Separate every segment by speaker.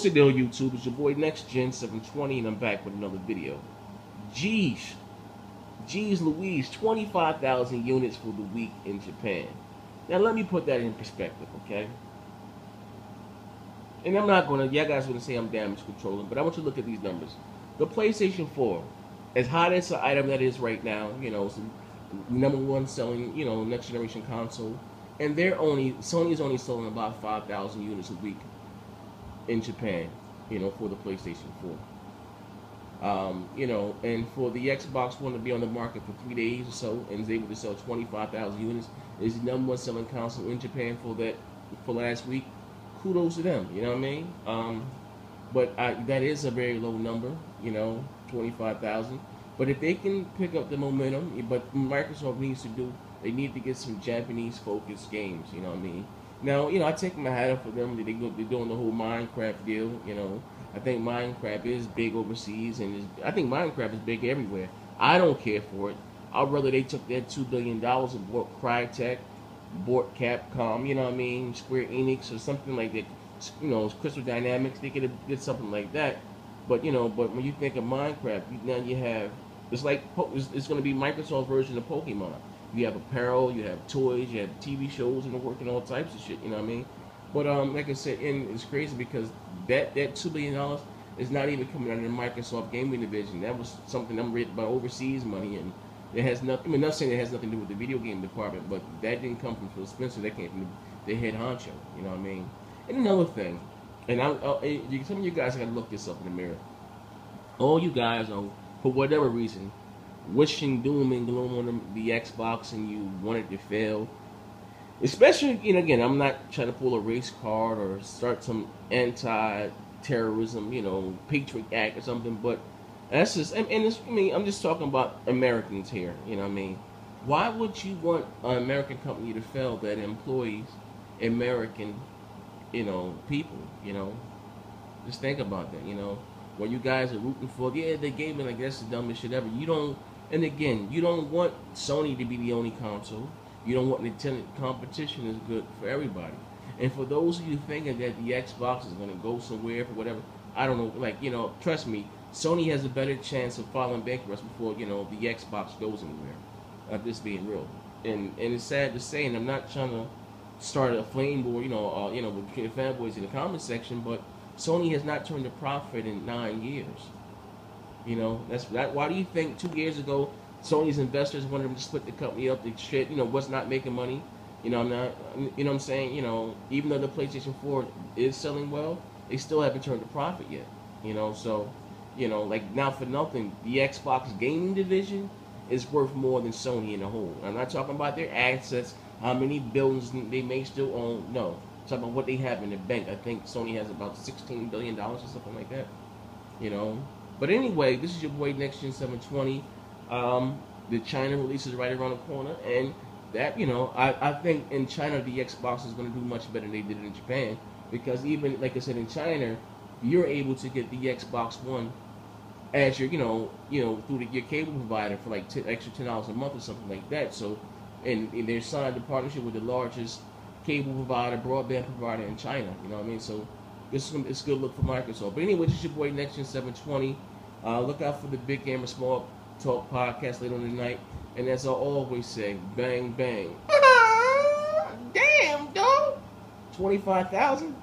Speaker 1: What's the YouTube? It's your boy Next Gen 720, and I'm back with another video. Jeez, Jeez Louise, 25,000 units for the week in Japan. Now, let me put that in perspective, okay? And I'm not gonna, y'all guys gonna say I'm damage controlling, but I want you to look at these numbers. The PlayStation 4, as hot as the item that is right now, you know, number one selling, you know, next generation console, and they're only Sony's only selling about 5,000 units a week in Japan, you know, for the PlayStation 4. Um, you know, and for the Xbox One to be on the market for three days or so and is able to sell 25,000 units, is the number one selling console in Japan for that for last week. Kudos to them, you know what I mean? Um, but I, that is a very low number, you know, 25,000. But if they can pick up the momentum, but Microsoft needs to do, they need to get some Japanese focused games, you know what I mean? Now, you know, I take my hat off for them. They go, they're doing the whole Minecraft deal. You know, I think Minecraft is big overseas, and I think Minecraft is big everywhere. I don't care for it. I'd rather they took that two billion dollars and bought Crytek, bought Capcom. You know what I mean? Square Enix or something like that. You know, Crystal Dynamics. They could have did something like that. But you know, but when you think of Minecraft, now you have it's like it's, it's going to be Microsoft's version of Pokemon. You have apparel, you have toys, you have TV shows, and working all types of shit. You know what I mean? But um, like I said, and it's crazy because that that two billion dollars is not even coming out of the Microsoft gaming division. That was something I'm written by overseas money, and it has nothing. I mean, not saying it has nothing to do with the video game department, but that didn't come from Phil Spencer. That came from the, head honcho. You know what I mean? And another thing, and I, I, some of you guys got to look this up in the mirror. All you guys know, for whatever reason, wishing doom and gloom on the, Xbox and you want it to fail. Especially, you know, again, I'm not trying to pull a race card or start some anti-terrorism, you know, Patriot Act or something, but that's just, and, and I mean, I'm just talking about Americans here, you know what I mean? Why would you want an American company to fail that employs American, you know, people, you know? Just think about that, you know? What you guys are rooting for, yeah, they gave me like that's the dumbest shit ever. You don't and again, you don't want Sony to be the only console. You don't want Nintendo. Competition is good for everybody. And for those of you thinking that the Xbox is going to go somewhere for whatever, I don't know. Like you know, trust me, Sony has a better chance of filing bankruptcy before you know the Xbox goes anywhere. I'm just being real. And and it's sad to say, and I'm not trying to start a flame war, you know, uh, you know, with fanboys in the comment section, but Sony has not turned a profit in nine years. You know, that's that. Why do you think two years ago Sony's investors wanted them to split the company up? The shit, you know, what's not making money. You know, I'm not. You know, I'm saying. You know, even though the PlayStation 4 is selling well, they still haven't turned a profit yet. You know, so you know, like now for nothing, the Xbox gaming division is worth more than Sony in a whole. I'm not talking about their assets, how many buildings they may still own. No, talking about what they have in the bank. I think Sony has about 16 billion dollars or something like that. You know, but anyway, this is your boy Next Gen 720. Um, the China release is right around the corner, and that you know, I, I think in China the Xbox is going to do much better than they did in Japan because even like I said in China, you're able to get the Xbox One as your you know you know through the, your cable provider for like t- extra ten dollars a month or something like that. So, and, and they're signed a partnership with the largest cable provider, broadband provider in China. You know what I mean? So. This is it's good look for Microsoft. But anyway, this is your boy Next Gen 720. Uh, look out for the Big Gamer Small Talk podcast later on tonight. And as I always say, bang, bang. Damn, dog. 25,000?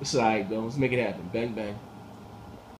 Speaker 1: It's alright, though. Let's make it happen. Bang, bang.